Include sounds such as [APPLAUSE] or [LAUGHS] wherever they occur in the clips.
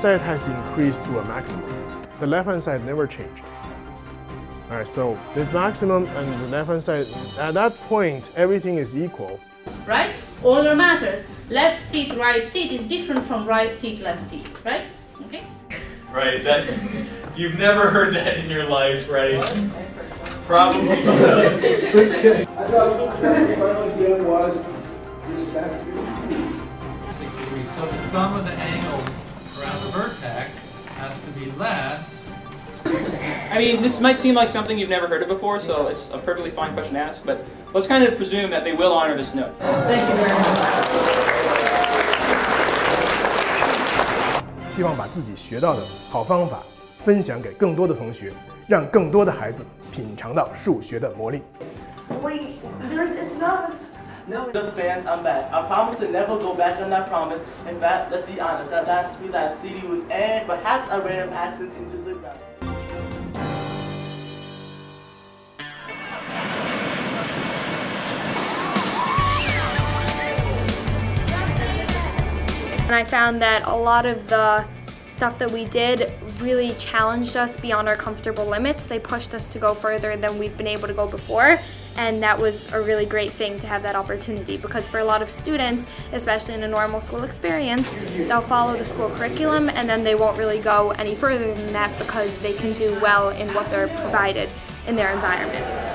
side has increased to a maximum. The left-hand side never changed. All right, so this maximum and the left-hand side, at that point, everything is equal. Right? Order matters. Left seat, right seat is different from right seat, left seat, right? Okay? Right, that's, you've never heard that in your life, right? Probably. [LAUGHS] I thought the final exam was this that. 60 degrees. So the sum of the angles to be less. I mean, this might seem like something you've never heard of before, so it's a perfectly fine question to ask, but let's kind of presume that they will honor this note. Thank you very much. 希望把自己学到的好方法分享给更多的同学，让更多的孩子品尝到数学的魔力。 Wait, there's, it's not. No, the fans, I'm back. I promise to never go back on that promise. In fact, let's be honest, that last week that CD was and perhaps a random accident into the ground. And I found that a lot of the stuff that we did really challenged us beyond our comfortable limits. They pushed us to go further than we've been able to go before. And that was a really great thing to have that opportunity because for a lot of students, especially in a normal school experience, they'll follow the school curriculum and then they won't really go any further than that because they can do well in what they're provided in their environment.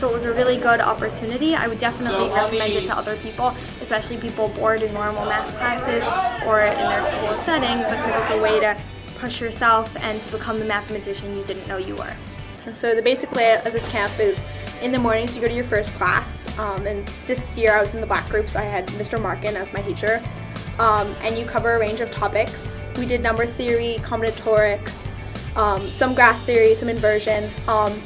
So it was a really good opportunity. I would definitely So recommend it to other people, especially people bored in normal math classes or in their school setting because it's a way to push yourself and to become the mathematician you didn't know you were. So the basic layout of this camp is in the mornings you go to your first class, um, and this year I was in the black group, so I had Mr. Markin as my teacher, um, and you cover a range of topics. We did number theory, combinatorics, um, some graph theory, some inversion, um,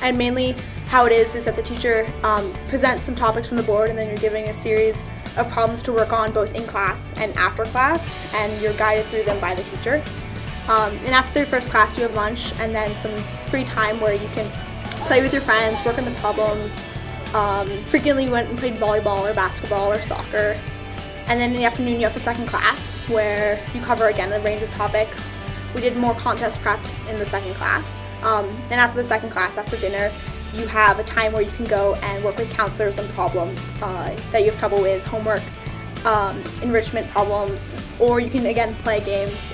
and mainly how it is is that the teacher um, presents some topics on the board and then you're giving a series of problems to work on both in class and after class, and you're guided through them by the teacher. Um, and after the first class, you have lunch and then some free time where you can play with your friends, work on the problems. Um, frequently, we went and played volleyball or basketball or soccer. And then in the afternoon, you have a second class where you cover again a range of topics. We did more contest prep in the second class. Um, and after the second class, after dinner, you have a time where you can go and work with counselors on problems uh, that you have trouble with, homework, um, enrichment problems, or you can again play games.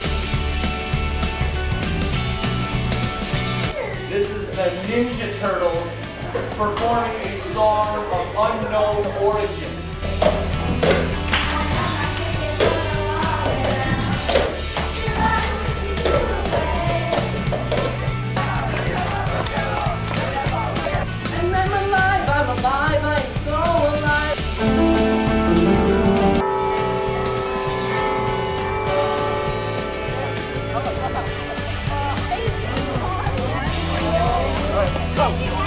This is the Ninja Turtles performing a song of unknown origin. 上。